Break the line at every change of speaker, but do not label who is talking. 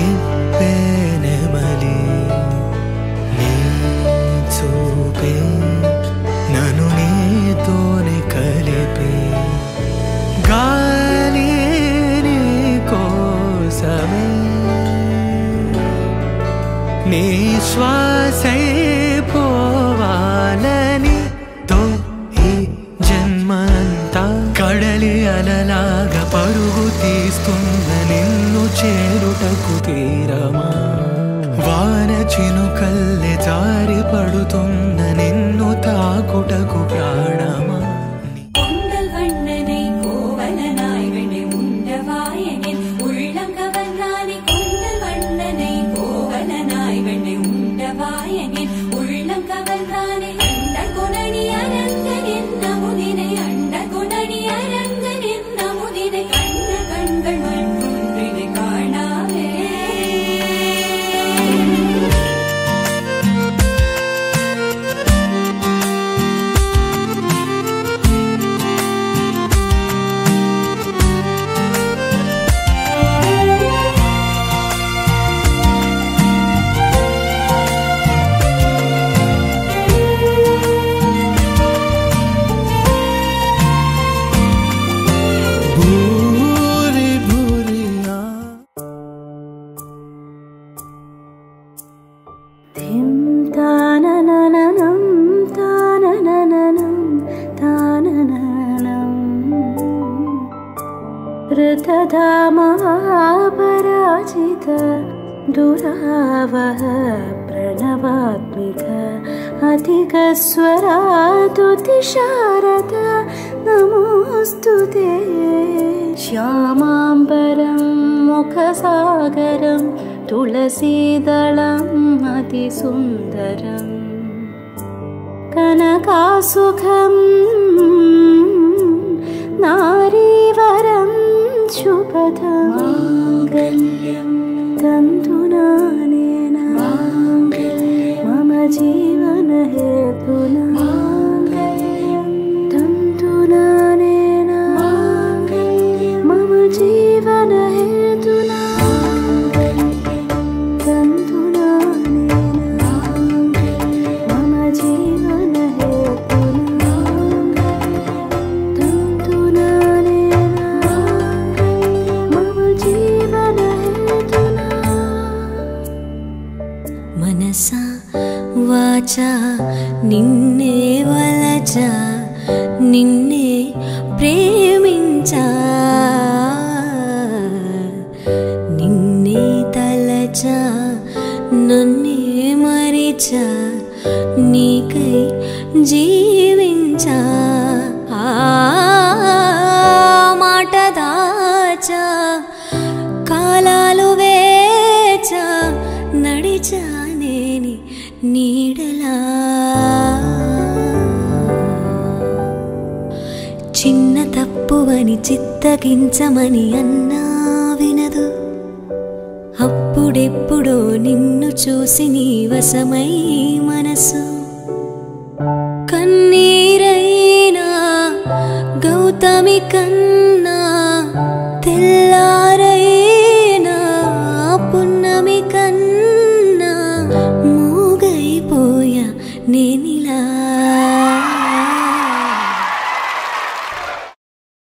తిప్పేనే మలి నీ చూపే నన్ను నీతోనే కలిపే. గాలి కోసమే. నీ శ్వాసై పోవాలని తో ఈ జన్మంతా కడలి అలలాగా పరుగు తీసుకుంది
கூதீரமா िं ताननननं ताननननं। तान्नं प्रथधा दुरावः प्रणवात्मिक अधिकस्वरातुतिशारद नमोऽस्तु ते। श्यामाम्बरं मुखसागरम् तुलसीदलम् अतिसुन्दरम्। कनकासुखम् नारीवरं शुभदमाङ्गल्यं तन्तुनानेन। मम जीवनहेतुना
మనస? వాచా? నిన్నే వలచ? నిన్నే ప్రేమించ? నిన్నే తలచ? నన్నే మరిచ? నీకై జీవించా? ఆ నీడలా చిన్న తప్పువని చిత్తగించమని అన్నా వినదు. అప్పుడెప్పుడో నిన్ను చూసి నీ వశమై మనసు